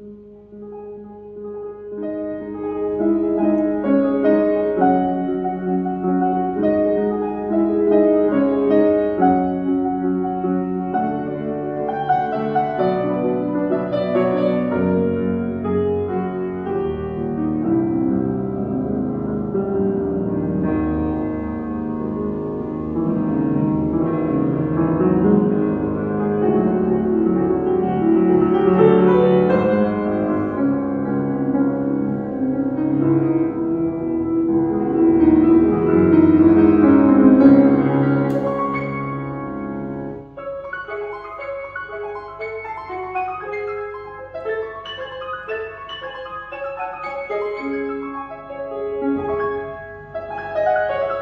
Mm-hmm.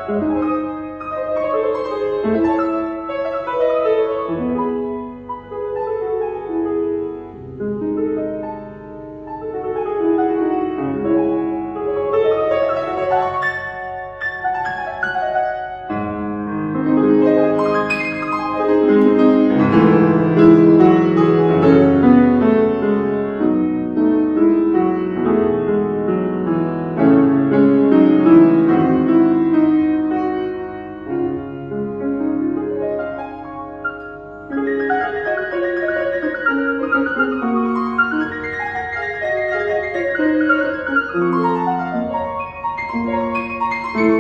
Música Música